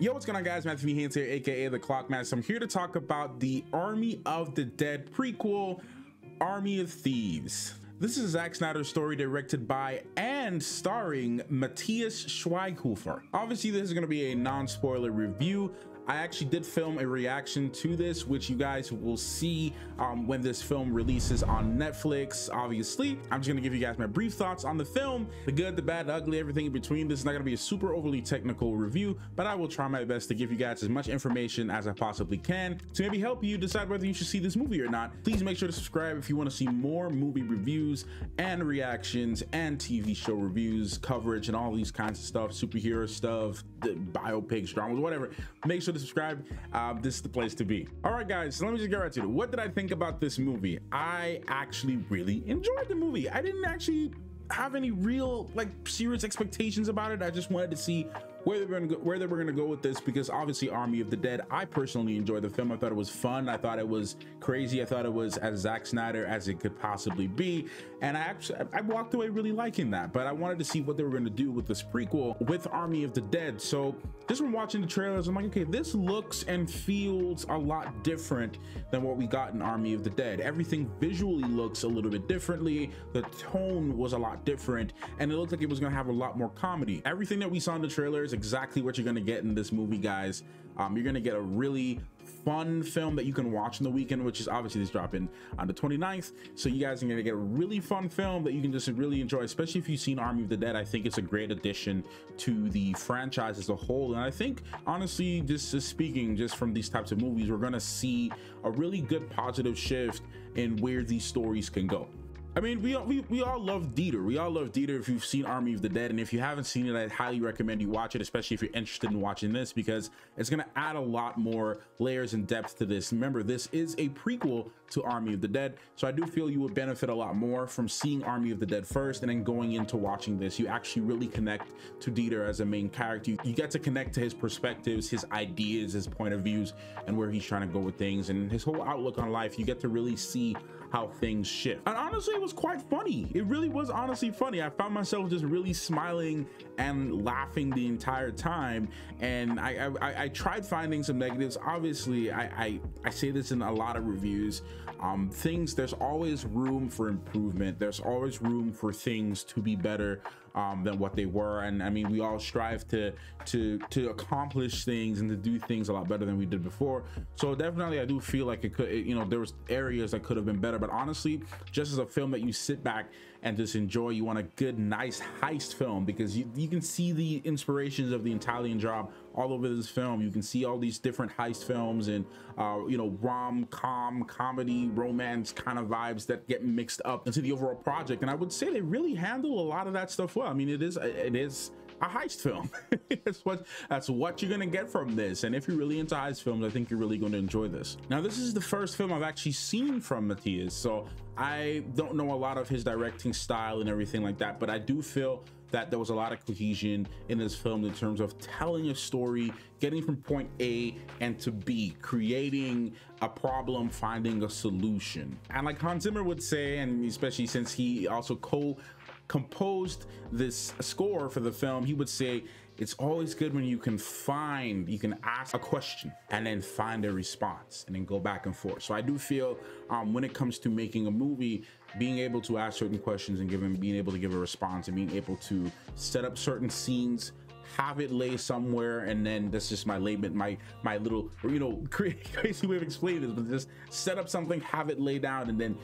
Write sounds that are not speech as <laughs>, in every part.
Yo, what's going on guys? Matthew Haynes here, aka The Clockmaster. I'm here to talk about the Army of the Dead prequel, Army of Thieves. This is Zack Snyder story directed by and starring Matthias Schweighöfer. Obviously, this is going to be a non-spoiler review. I actually did film a reaction to this, which you guys will see um, when this film releases on Netflix. Obviously, I'm just gonna give you guys my brief thoughts on the film, the good, the bad, the ugly, everything in between. This is not gonna be a super overly technical review, but I will try my best to give you guys as much information as I possibly can to maybe help you decide whether you should see this movie or not. Please make sure to subscribe if you want to see more movie reviews and reactions and TV show reviews, coverage, and all these kinds of stuff, superhero stuff, the biopics, dramas, whatever. Make sure to subscribe. Uh, this is the place to be. All right, guys, so let me just get right to it. What did I think about this movie? I actually really enjoyed the movie. I didn't actually have any real like serious expectations about it. I just wanted to see where they were gonna go, where they were gonna go with this because obviously Army of the Dead. I personally enjoyed the film. I thought it was fun. I thought it was crazy. I thought it was as Zack Snyder as it could possibly be, and I actually I walked away really liking that. But I wanted to see what they were gonna do with this prequel with Army of the Dead. So just from watching the trailers, I'm like, okay, this looks and feels a lot different than what we got in Army of the Dead. Everything visually looks a little bit differently. The tone was a lot different, and it looked like it was gonna have a lot more comedy. Everything that we saw in the trailers is exactly what you're going to get in this movie, guys. Um, you're going to get a really fun film that you can watch in the weekend, which is obviously this dropping on the 29th. So you guys are going to get a really fun film that you can just really enjoy, especially if you've seen Army of the Dead. I think it's a great addition to the franchise as a whole. And I think, honestly, just, just speaking just from these types of movies, we're going to see a really good positive shift in where these stories can go. I mean, we, we we all love Dieter. We all love Dieter if you've seen Army of the Dead. And if you haven't seen it, I highly recommend you watch it, especially if you're interested in watching this, because it's going to add a lot more layers and depth to this. Remember, this is a prequel to Army of the Dead. So I do feel you would benefit a lot more from seeing Army of the Dead first and then going into watching this. You actually really connect to Dieter as a main character. You, get to connect to his perspectives, his ideas, his point of views, and where he's trying to go with things and his whole outlook on life. You get to really see how things shift. And honestly, it was quite funny. It really was honestly funny. I found myself just really smiling and laughing the entire time. And I, I, I tried finding some negatives. Obviously, I, I, I say this in a lot of reviews. Um, things, there's always room for improvement. There's always room for things to be better um, than what they were. And I mean, we all strive to to to accomplish things and to do things a lot better than we did before. So definitely, I do feel like it could, you know, there was areas that could have been better. But honestly, just as a film that you sit back and just enjoy, you want a good, nice heist film because you, you can see the inspirations of the Italian job all over this film. You can see all these different heist films and uh, you know rom-com, comedy, romance kind of vibes that get mixed up into the overall project. And I would say they really handle a lot of that stuff well. I mean, it is it is a heist film. <laughs> that's what that's what you're gonna get from this. And if you're really into heist films, I think you're really going to enjoy this. Now, this is the first film I've actually seen from Matthias, so I don't know a lot of his directing style and everything like that, but I do feel that there was a lot of cohesion in this film in terms of telling a story, getting from point A and to B, creating a problem, finding a solution. And like Hans Zimmer would say, and especially since he also co composed this score for the film, he would say, it's always good when you can find, you can ask a question and then find a response and then go back and forth. So I do feel um, when it comes to making a movie, being able to ask certain questions and giving, being able to give a response and being able to set up certain scenes have it lay somewhere and then that's just my layman my my little you know <laughs> crazy way of explaining this but just set up something have it lay down and then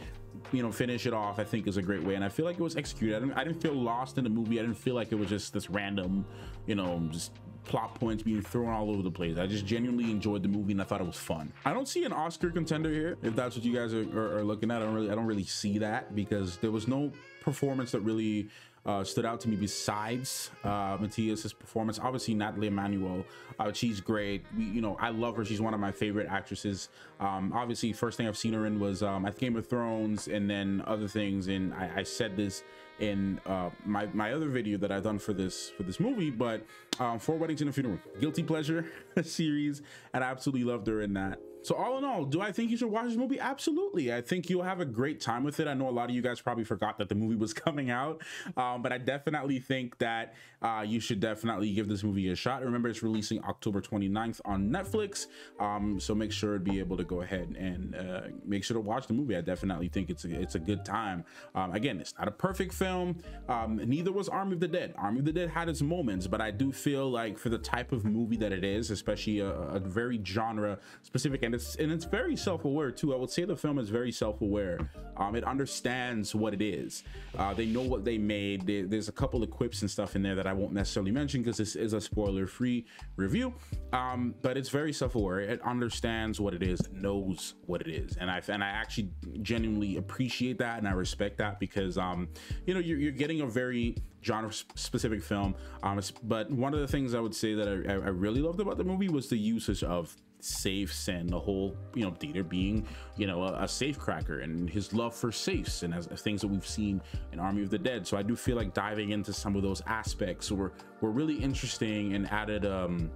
you know finish it off i think is a great way. And i feel like it was executed. I didn't, I didn't feel lost in the movie. I didn't feel like it was just this random you know just plot points being thrown all over the place. I just genuinely enjoyed the movie and i thought it was fun. I don't see an oscar contender here if that's what you guys are, are, are looking at. I don't really i don't really see that because there was no performance that really uh, stood out to me besides uh, performance. Obviously, Nathalie Emmanuel, uh, she's great. We, you know, I love her. She's one of my favorite actresses. Um, obviously, first thing I've seen her in was um, Game of Thrones, and then other things. And I, I said this in uh, my my other video that I've done for this for this movie, but um, Four Weddings and a Funeral, Guilty Pleasure <laughs> series, and I absolutely loved her in that. So all in all, do I think you should watch this movie? Absolutely. I think you'll have a great time with it. I know a lot of you guys probably forgot that the movie was <laughs> coming out, um, but I definitely think that uh, you should definitely give this movie a shot. Remember, it's releasing October 29th on Netflix, um, so make sure to be able to go ahead and uh, make sure to watch the movie. I definitely think it's a, it's a good time. Um, again, it's not a perfect film. Um, neither was Army of the Dead. Army of the Dead had its moments, but I do feel like for the type of movie that it is, especially a, a very genre specific and it's and it's very self-aware too. I would say the film is very self-aware. Um, it understands what it is. Uh, they know what they made. They, there's a couple of quips and stuff in there that I won't necessarily mention because this is a spoiler-free review. Um, but it's very self-aware. It understands what it is, knows what it is, and I and I actually genuinely appreciate that and I respect that because um, you know you're, you're getting a very genre specific film um, but one of the things i would say that I, I really loved about the movie was the usage of safes and the whole you know Dieter being you know a, a safe cracker and his love for safes and as, as, things that we've seen in Army of the Dead. So I do feel like diving into some of those aspects were were really interesting and added um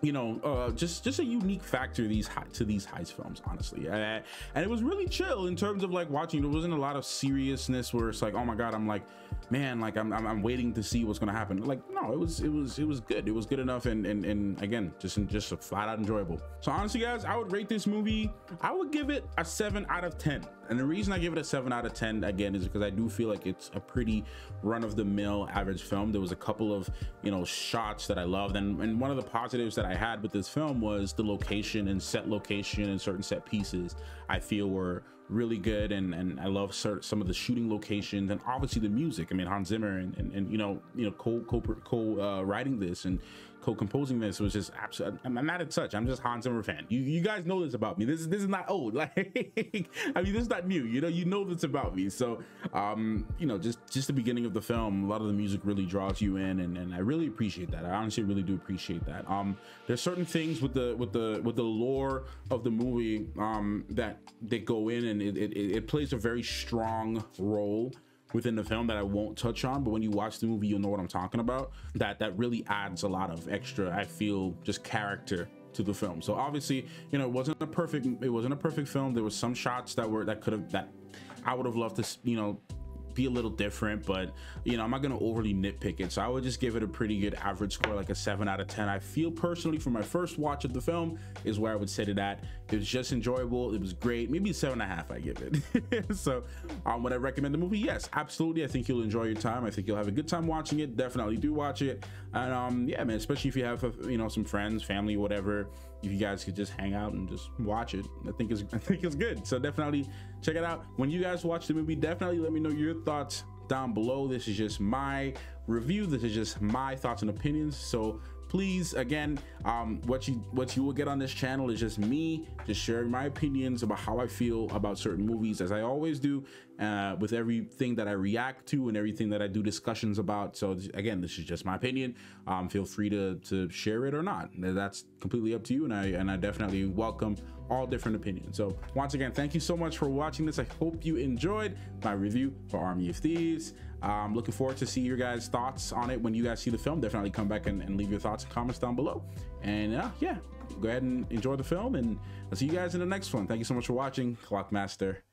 you know uh just just a unique factor these to these heist films honestly. And it was really chill in terms of like watching. There wasn't a lot of seriousness where it's like oh my god i'm like man like i'm i'm, I'm waiting to see what's gonna happen. Like no it was it was it was good. It was good enough and and, and again just just a flat out enjoyable. So honestly guys i would rate this movie i would give it a seven out of ten and the reason I give it a 7 out of 10 again is because I do feel like it's a pretty run-of-the-mill average film. There was a couple of, you know, shots that I loved. And, and one of the positives that I had with this film was the location and set location and certain set pieces I feel were really good and and I love some of the shooting locations and obviously the music. I mean Hans Zimmer and and, and you know you know co co co uh, writing this and co-composing this was just absolutely I'm not at touch. I'm just Hans Zimmer fan. You you guys know this about me. This is this is not old. <laughs> Like I mean this is not new you know? You know this about me. So um you know just just the beginning of the film a lot of the music really draws you in and, and I really appreciate that. I honestly really do appreciate that. Um there's certain things with the with the with the lore of the movie um that they go in and it, it, it plays a very strong role within the film that I won't touch on, but when you watch the movie, you'll know what I'm talking about. That that really adds a lot of extra, I feel, just character to the film. So obviously, you know, it wasn't a perfect it wasn't a perfect film. There was some shots that were that could have that I would have loved to, you know, be a little different, but you know, I'm not gonna overly nitpick it. So I would just give it a pretty good average score, like a seven out of 10. I feel personally for my first watch of the film is where I would set it at. It was just enjoyable. It was great. Maybe seven and a half, I give it. <laughs> so um, would I recommend the movie? Yes, absolutely. I think you'll enjoy your time. I think you'll have a good time watching it. Definitely do watch it. And um, yeah, man, especially if you have, you know, some friends, family, whatever, if you guys could just hang out and just watch it i think it's <laughs> i think it's good. So definitely check it out. When you guys watch the movie definitely let me know your thoughts down below. This is just my review. This is just my thoughts and opinions. So please again um, what you what you will get on this channel is just me just sharing my opinions about how i feel about certain movies as i always do uh, with everything that i react to and everything that i do discussions about. So again this is just my opinion. Um, feel free to to share it or not. That's completely up to you and i and i definitely welcome all different opinions so once again thank you so much for watching this i hope you enjoyed my review for army of thieves I'm looking forward to see your guys' thoughts on it when you guys see the film. Definitely come back and, and leave your thoughts and comments down below. And uh, yeah, go ahead and enjoy the film. And I'll see you guys in the next one. Thank you so much for watching. Clockmaster